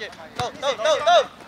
Go, go, go, go!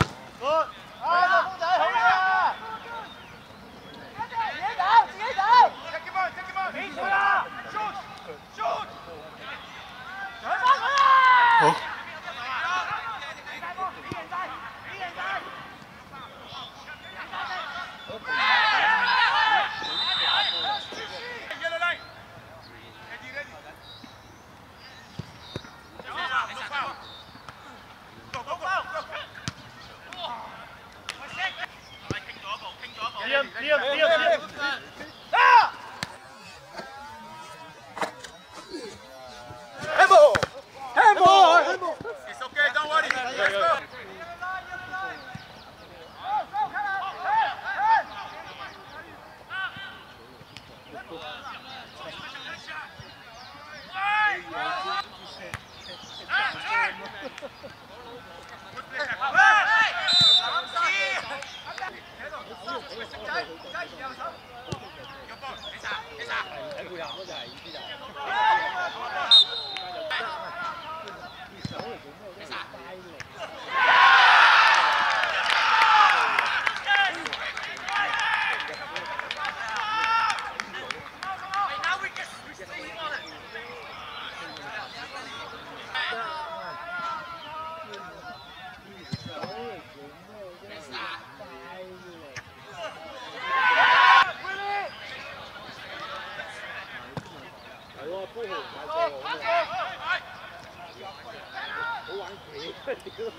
Good.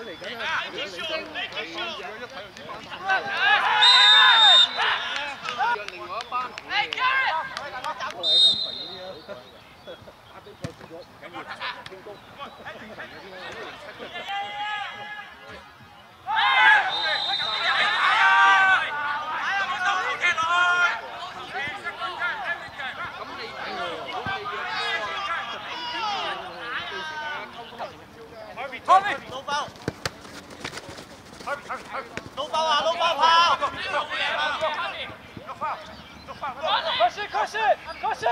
佢嚟緊啊！佢嚟緊，一睇就知反彈。另外一班過嚟咁肥啲啊！打比賽輸咗唔緊要，慶功。马龙发炮！快快快！可是可是。